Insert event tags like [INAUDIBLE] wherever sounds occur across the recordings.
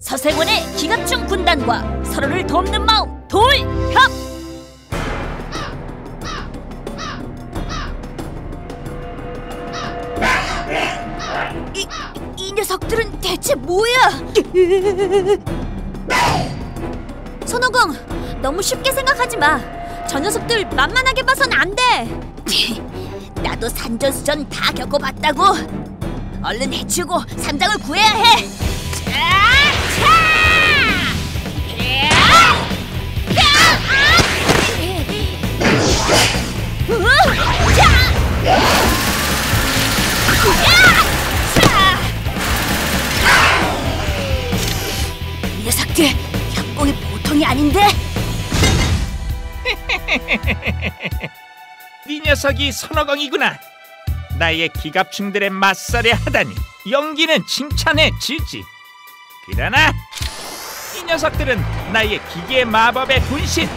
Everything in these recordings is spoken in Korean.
서생원의 기갑충 군단과 서로를 돕는 마음 돌협 이, 이 녀석들은 대체 뭐야? 손오공 너무 쉽게 생각하지 마. 저 녀석들 만만하게 봐선 안 돼. [LAUGHS] 나도 산전수전 다 겪어봤다고. 얼른 해치우고 삼장을 구해야 해. 자! 이 녀석들 협공이 보통이 아닌데? 네 녀석이 선어공이구나. 나의 기갑충들의 맞서려 하다니 연기는 칭찬해 지지. 그러나 이 녀석들은 나의 기계 마법의 분신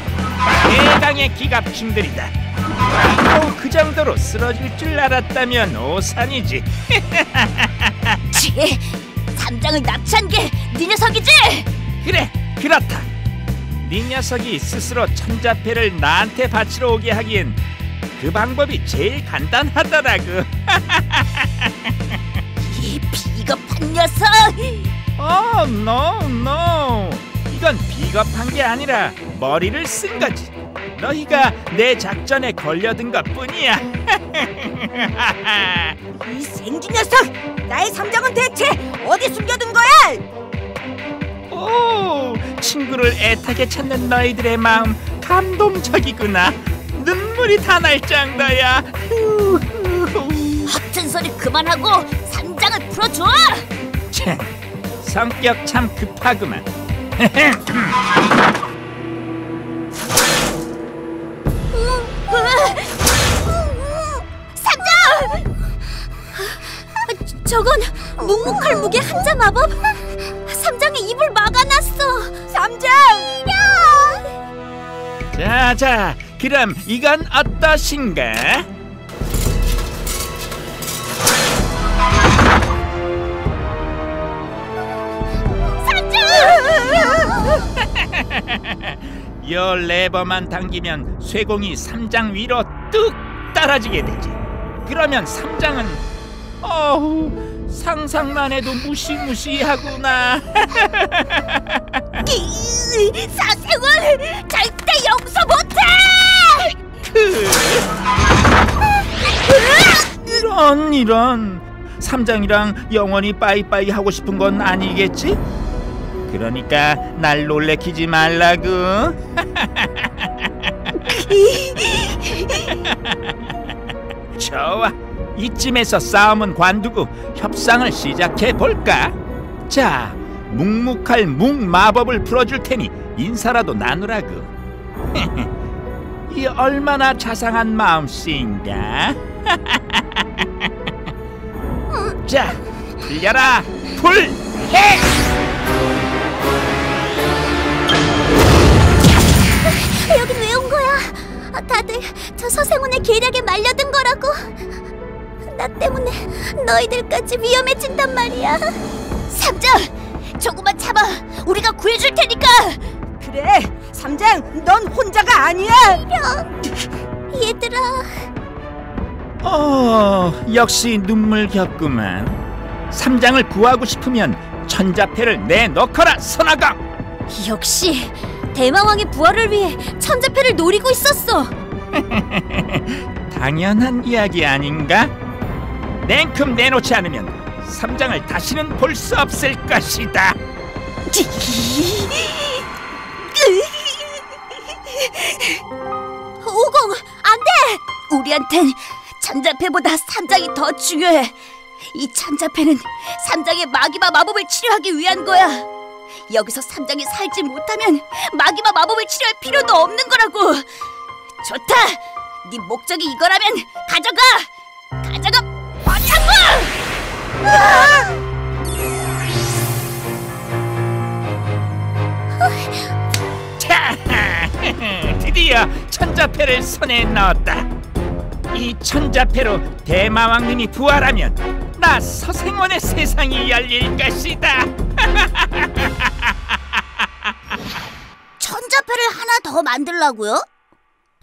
대강의 기갑충들이다. 또그 정도로 쓰러질 줄 알았다면 오산이지. [LAUGHS] 치! 삼장을 납치한 게 네 녀석이지? 그래, 그렇다. 네 녀석이 스스로 천자패를 나한테 바치러 오게 하기엔 그 방법이 제일 간단하더라고. [LAUGHS] 이 비겁한 녀석! 어, no, no. 이건 비겁한 게 아니라 머리를 쓴 거지. 너희가 내 작전에 걸려든 것뿐이야. [LAUGHS] 이 생쥐 녀석! 나의 삼장은 대체 어디 숨겨둔 거야? 오, 친구를 애타게 찾는 너희들의 마음 감동적이구나. 눈물이 다 날 정도야. [LAUGHS] 허튼 소리 그만하고 삼장을 풀어줘! 참, 성격 참 급하구만. 삼장! 저건 묵묵할 무게 한자 마법? 삼장의 입을 막아놨어! 삼장! 자, 자, 그럼 이건 어떠신가? [LAUGHS] 요 레버만 당기면 쇠공이 삼장 위로 뚝 떨어지게 되지. 그러면 삼장은 어우 상상만 해도 무시무시하구나. [LAUGHS] 이, 사생활 절대 용서 못해! 그 이런 이런 삼장이랑 영원히 빠이빠이 하고 싶은 건 아니겠지? 그러니까 날 놀래키지 말라고. [LAUGHS] 좋아. 이쯤에서 싸움은 관두고 협상을 시작해 볼까? 자, 묵묵할 묵 마법을 풀어줄 테니 인사라도 나누라고. [LAUGHS] 이 얼마나 자상한 마음씨인가? [LAUGHS] 자, 풀려라, 풀해! 다들 저 서생원의 계략에 말려든 거라고. 나 때문에 너희들까지 위험해진단 말이야. 삼장, 조금만 참아. 우리가 구해줄 테니까. 그래, 삼장, 넌 혼자가 아니야. 얘들아. 어, 역시 눈물겹구만. 삼장을 구하고 싶으면 천자패를 내놓거라, 선아강. 역시 대마왕의 부활을 위해 천자패를 노리고 있었어. [LAUGHS] 당연한 이야기 아닌가? 냉큼 내놓지 않으면 삼장을 다시는 볼 수 없을 것이다. [LAUGHS] 오공 안돼! 우리한텐 천자패보다 삼장이 더 중요해. 이 천자패는 삼장의 마기마 마법을 치료하기 위한 거야. 여기서 삼장이 살지 못하면 마기마 마법을 치료할 필요도 없는 거라고. 좋다. 네 목적이 이거라면 가져가. 가져가 버려고. 자, [LAUGHS] 드디어 천자패를 손에 넣었다. 이 천자패로 대마왕님이 부활하면 나 서생원의 세상이 열릴 것이다. [LAUGHS] 천자패를 하나 더 만들라고요?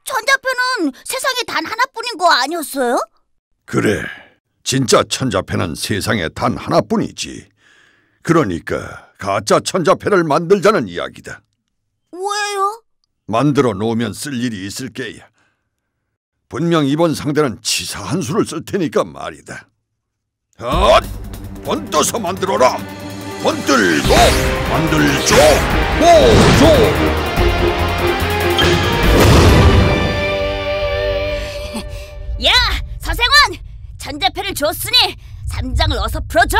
천자패는 세상에 단 하나뿐인 거 아니었어요? 그래, 진짜 천자패는 세상에 단 하나뿐이지. 그러니까 가짜 천자패를 만들자는 이야기다. 왜요? 만들어 놓으면 쓸 일이 있을 게야. 분명 이번 상대는 치사한 수를 쓸 테니까 말이다. 헛! 번 떠서 만들어라! 번 들고 만들죠! 보조! [LAUGHS] 야, 서생원! 전자패를 줬으니 삼장을 어서 풀어줘!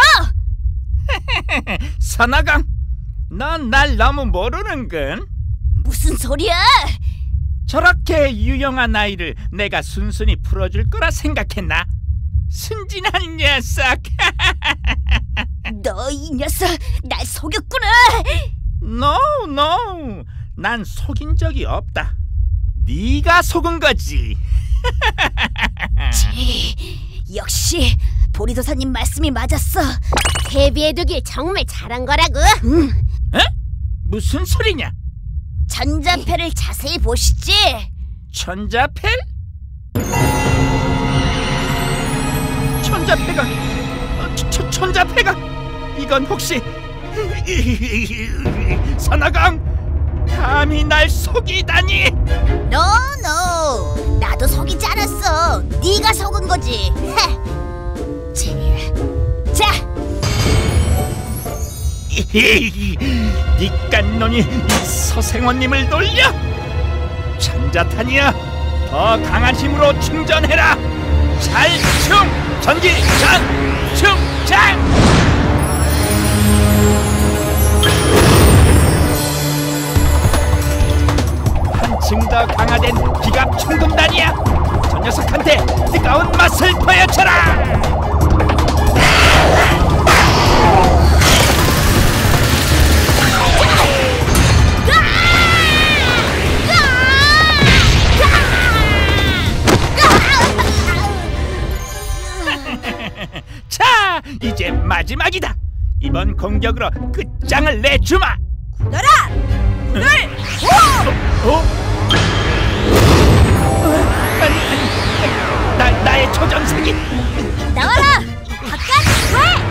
[LAUGHS] 선아강, 넌 날 너무 모르는군. 무슨 소리야? 저렇게 유용한 아이를 내가 순순히 풀어줄 거라 생각했나? 순진한 녀석. [LAUGHS] 너 이 녀석 날 속였구나! no, no. 난 속인 적이 없다. 네가 속은 거지. 역시 보리도사님 말씀이 맞았어. 대비해두길 정말 잘한 거라고. 에? 무슨 소리냐? 전자패를 자세히 보시지. 천자펠? 천자패가 어, 천- 천- 천자패가 이건 혹시 [LAUGHS] 선아강 감히 날 속이다니 노노, 나도 속이지 않았어. 네가 속은 거지. [LAUGHS] 자, [LAUGHS] 니깐놈이 이 서생원님을 놀려? 천자탄이야. 더 강한 힘으로 충전해라. 잘 충 전기 전 충전! 한층 더 강화된 기갑 충분단이야. 저 녀석한테 뜨거운 맛을 보여줘라 이제 마지막이다. 이번 공격으로 끝장을 내주마. 너라! 어? 어? 아니, 아니, 나 나의 초점색이 나와라. 바깥 해.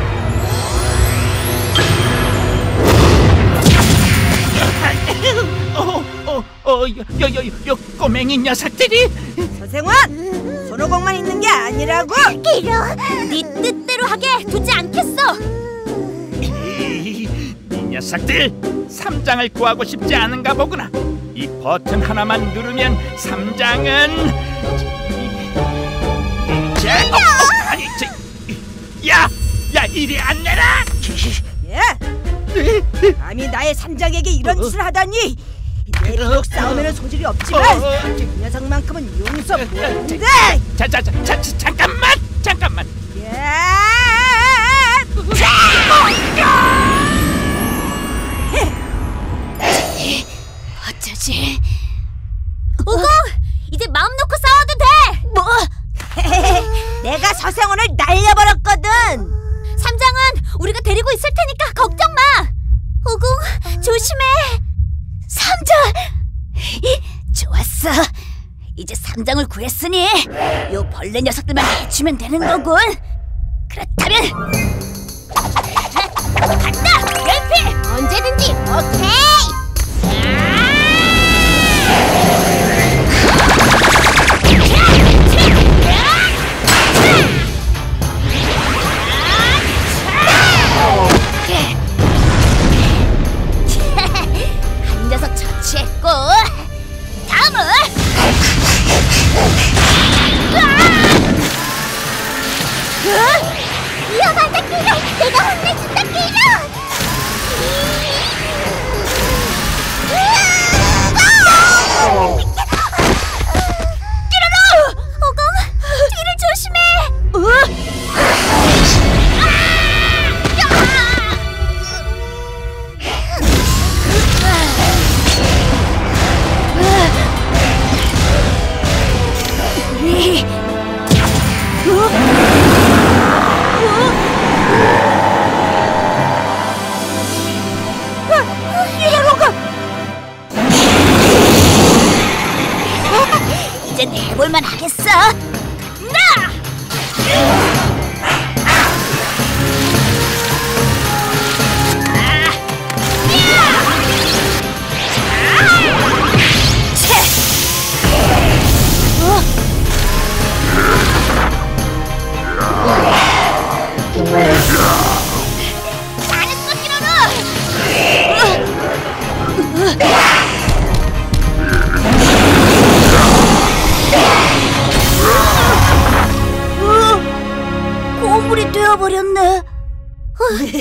어, 어, 어, 여, 여, 여, 여 꼬맹이 녀석들이 서생원! 손오공만 있는 게 아니라고! 이런, 네뜻 대로 하게 두지 않겠어. 이, [LAUGHS] 이 녀석들 삼장을 구하고 싶지 않은가 보구나. 이 버튼 하나만 누르면 삼장은 자, 어, 아니, 저, 야, 야 이리 안 내라. 예? 감히 나의 삼장에게 이런 짓을 하다니! 내 비록 싸우면 소질이 없지만 어. 이 녀석만큼은 용서 못한대! 자, 자, 자, 자, 자, 잠깐만, 잠깐만. 예! 어쩌지? 오공, 이제 마음 놓고 싸워도 돼. 뭐? [LAUGHS] 내가 서생원을 날려버렸거든! 삼장은 우리가 데리고 있을 테니까 걱정 마. 오공, 조심해. 삼장. 좋았어. 이제 삼장을 구했으니 요 벌레 녀석들만 해주면 되는 거군. 그렇다면 간다,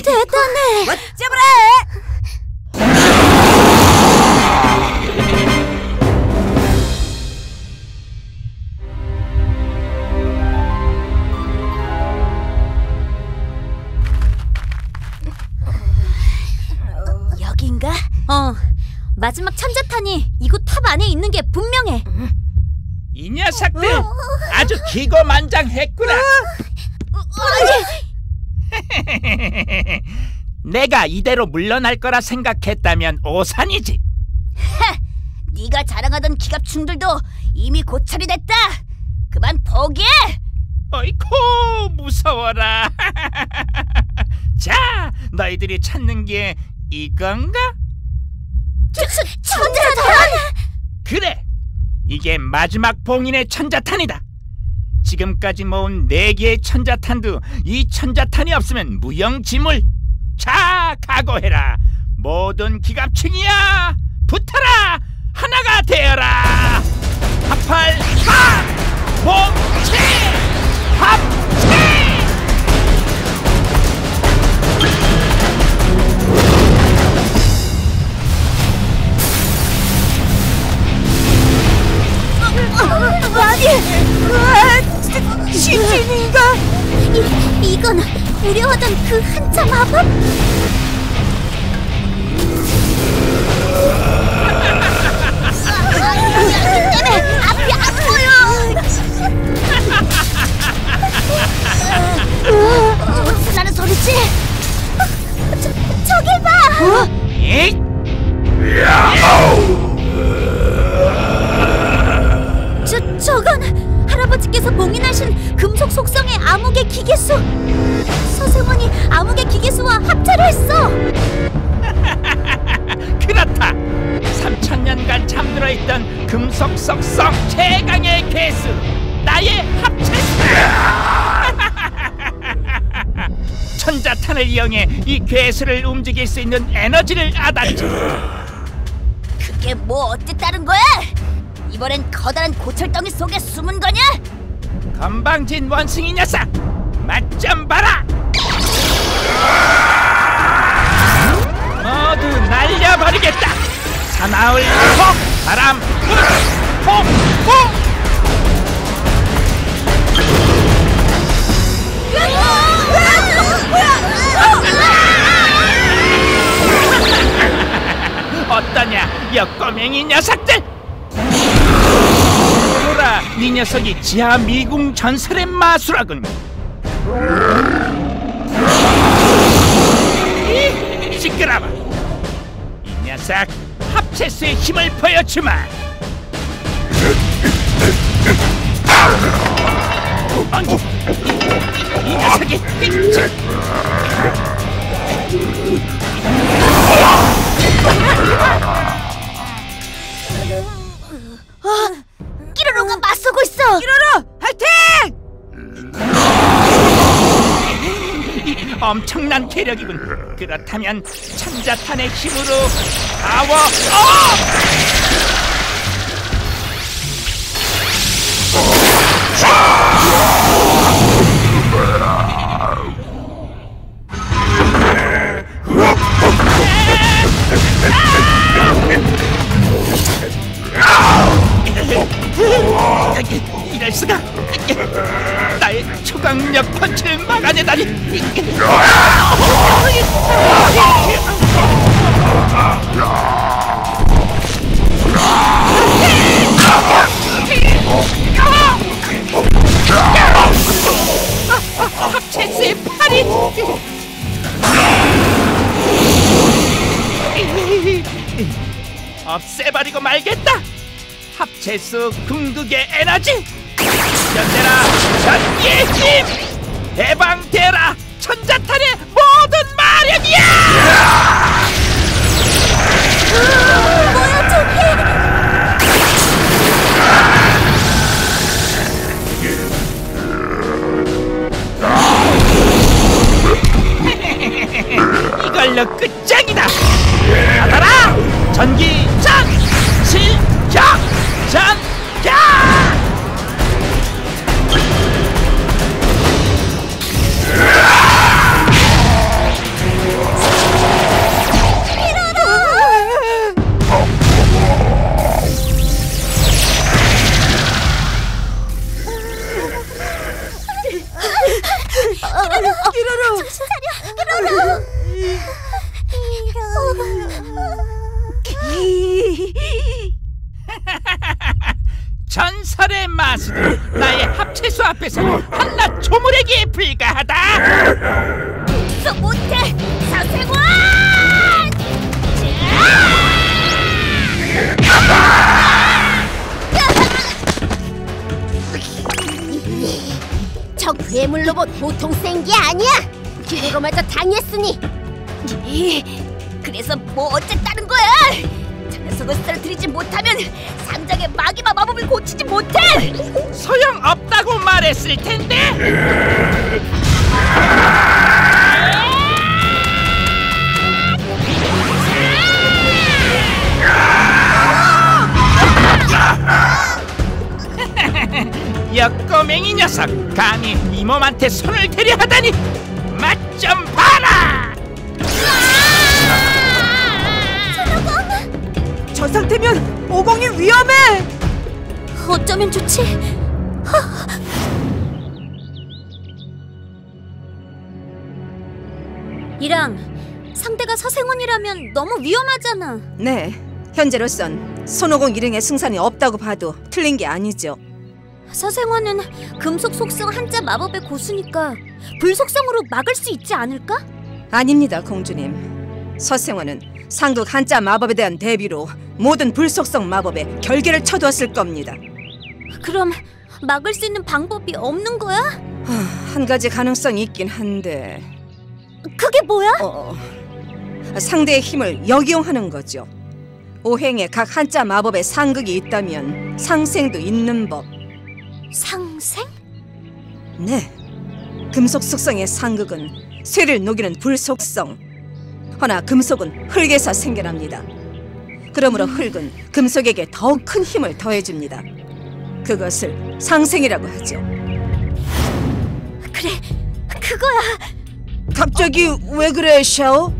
대단해. 어쩌보라! 여긴가? 어, 마지막 천자탄이 이곳 탑 안에 있는 게 분명해. 이 녀석들 아주 기고만장했구나. 내가 이대로 물러날 거라 생각했다면 오산이지. 네가 자랑하던 기갑충들도 이미 고철이 됐다. 그만 포기해. 어이쿠 무서워라. [LAUGHS] 자, 너희들이 찾는 게 이건가? 천자탄! 그래, 이게 마지막 봉인의 천자탄이다. 지금까지 모은 네 개의 천자탄도 이 천자탄이 없으면 무용지물. 자, 각오해라. 모든 기갑층이야. 붙어라. 하나가 되어라. 합할 합, 봉체, 합체. 우려하던 그? 여기 때문에 앞이. 에잇! 저, 저건 할아버지께서 봉인하신 금속 속성의 암흑의 기계수. 서생원이 암흑의 기계수와 합체를 했어. [LAUGHS] 그렇다. 3천 년간 잠들어 있던 금속 속성 최강의 괴수 나의 합체수다. [LAUGHS] 천자탄을 이용해 이 괴수를 움직일 수 있는 에너지를 얻었지. 그게 뭐 어쨌다는 거야? 이번엔 커다란 고철덩이 속에 숨은 거냐? 건방진 원숭이 녀석 맛 좀 봐라. 모두 날려버리겠다. 사나울 폭 바람 폭폭폭 [LAUGHS] 어떠냐, 역꺼맹이 녀석들! 네 녀석이 지하 미궁 전설의. 이, 시끄러워. 이 녀석 합체수의 힘을 보여주마. 이 녀석이 끼로로가 맞서고 있어. 히로루, 화이팅! 엄청난 괴력이군. 그렇다면 천자탄의 힘으로 파워 업! 이럴 수가! 나의 초강력 펀치를 막아내다니! 합체스의 팔이! 없애버리고 말겠다! 합체수 궁극의 에너지! 견뎌라 전기의 힘 해방되라 천자탄의 모든 마력이야! 끝장이다! 받아라! 전기전! 실 격 그래서 뭐 어쨌다는 거야? 저 녀석을 쓰러뜨리지 못하면 삼장의 마기마 마법을 고치지 못해! 소용없다고 말했을 텐데! 역거맹이 녀석 감히 이 몸한테 손을 대려 하다니! 맛좀 저 상태면 오공이 위험해. 어쩌면 좋지? 이랑 상대가 서생원이라면 너무 위험하잖아. 네, 현재로선 손오공 일행의 승산이 없다고 봐도 틀린 게 아니죠. 서생원은 금속 속성 한자 마법의 고수니까 불 속성으로 막을 수 있지 않을까? 아닙니다, 공주님. 서생원은 상극 한자 마법에 대한 대비로 모든 불속성 마법에 결계를 쳐두었을 겁니다. 그럼 막을 수 있는 방법이 없는 거야? 하, 한 가지 가능성이 있긴 한데 그게 뭐야? 어, 상대의 힘을 역이용하는 거죠. 오행에 각 한자 마법에 상극이 있다면 상생도 있는 법. 상생? 네. 금속 속성의 상극은 쇠를 녹이는 불속성. 허나 금속은 흙에서 생겨납니다. 그러므로 흙은 금속에게 더욱 큰 힘을 더해줍니다. 그것을 상생이라고 하죠. 그래, 그거야. 갑자기 왜 그래, 샤오?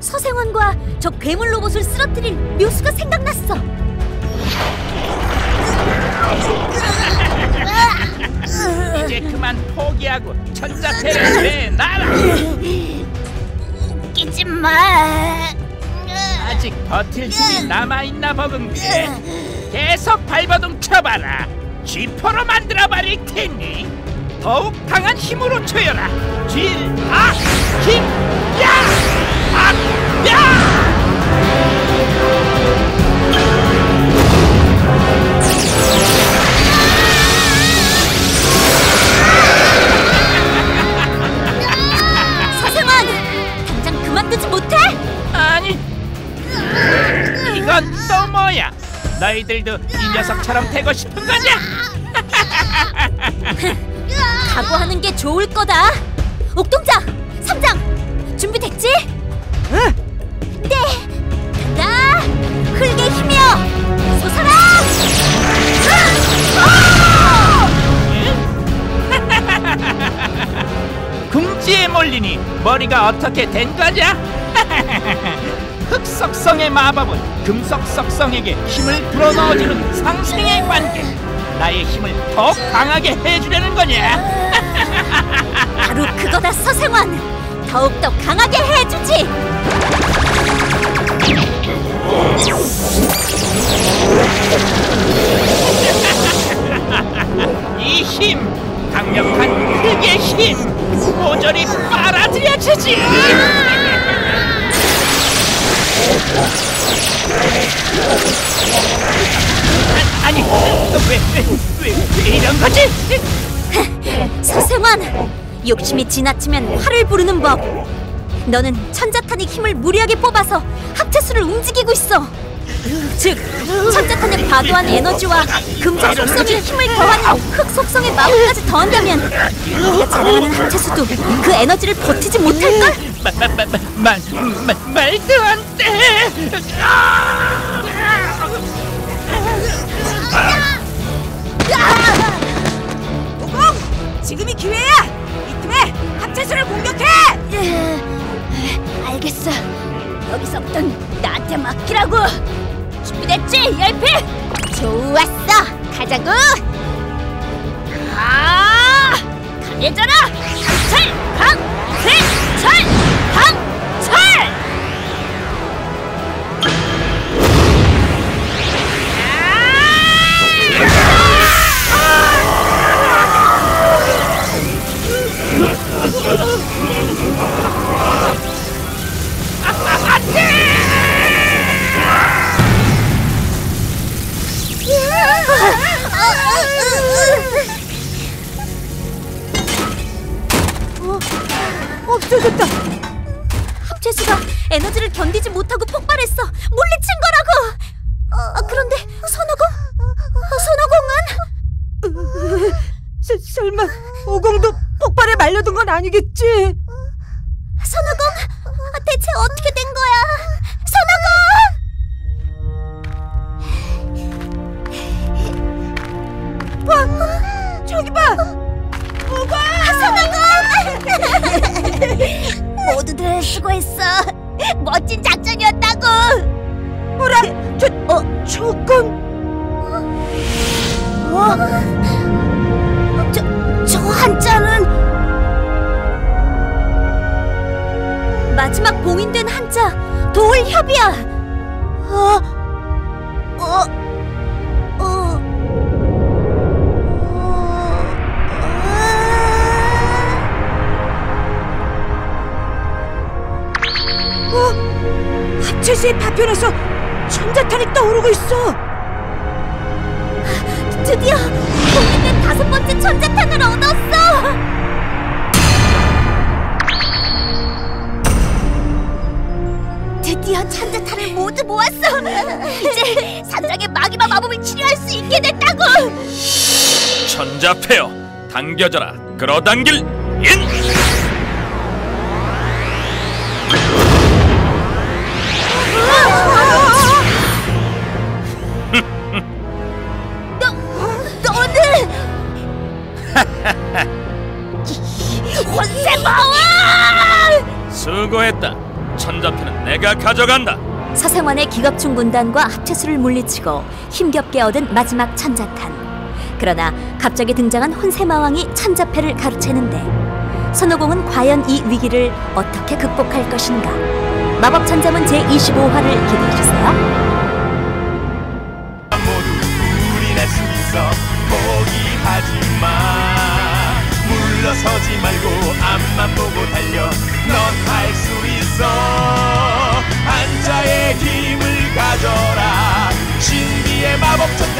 서생원과 저 괴물 로봇을 쓰러뜨릴 묘수가 생각났어. 이제 그만 포기하고 천자패를 내놔라 마 아직 버틸 힘이 남아있나 보군데 계속 발버둥 쳐봐라. 쥐포로 만들어버릴 테니 더욱 강한 힘으로 쳐여라. 쥐악 힘야 악야 너희들도 이 녀석처럼 되고 싶은 거냐 [LAUGHS] 각오하는 게 좋을 거다. 옥동자, 삼장, 준비됐지? 응. 네, 간다. 흙의 힘이여, 솟아라. 궁지에 [LAUGHS] 몰리니 머리가 어떻게 된 거냐? [LAUGHS] 흑석성의 마법은 금속석성에게 힘을 불어넣어주는 상생의 관계 나의 힘을 더 강하게 해주려는 거냐? [LAUGHS] 바로 그거다, 서생원. 더욱더 강하게 해주지. 이 힘, 강력한 흑의 힘 모조리 빨아들여주지 아니 왜왜 왜 이런 거지? 서생환! 욕심이 지나치면 화를 부르는 법. 너는 천자탄의 힘을 무리하게 뽑아서 합체수를 움직이고 있어. 즉, 천자탄의 과도한 에너지와 금속 속성의 힘을 더한 흑 속성의 마법까지 더한다면 우리가 자랑하는 합체수도 그 에너지를 버티지 못할걸? 말 말, 말도 안 돼. 지금이 기회야! 이 틈에 합체수를 공격해! 알겠어. 여기서부터 나한테 맡기라고. 준비됐지, 열피? 좋았어. 가자고. 아! 강해져라! 강철! 강세철! 강철! 대체 어떻게 된 거야? 협이야. 어, 어, 어, 어? 합체수의 파편에서 천자탄이 떠오르고 있어! 드디어 봉인된 다섯 번째 천자탄을 얻었어. 드디어 천자탄을 모두 모았어. 이제 삼장의 마기마 마법을 치료할 수 있게 됐다고. 천자페어 당겨져라. 끌어당길 인. 너는 혼세마왕! [LAUGHS] 수고했다. 천자패는 내가 가져간다. 서상원의 기갑충 군단과 합체수를 물리치고 힘겹게 얻은 마지막 천자탄. 그러나 갑자기 등장한 혼세마왕이 천자패를 가르치는데 선호공은 과연 이 위기를 어떻게 극복할 것인가? 마법 천자문 제 25화를 기대해 주세요. 물러서지 말고 앞만 보고 달려 넌 할 수 있어 우리의 마법 천사